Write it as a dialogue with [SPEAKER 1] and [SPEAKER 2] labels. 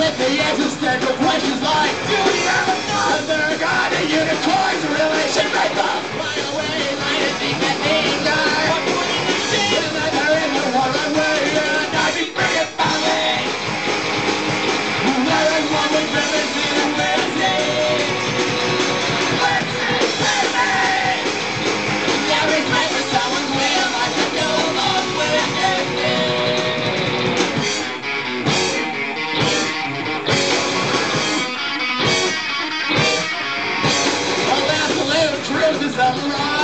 [SPEAKER 1] with the questions like There's a sunrise.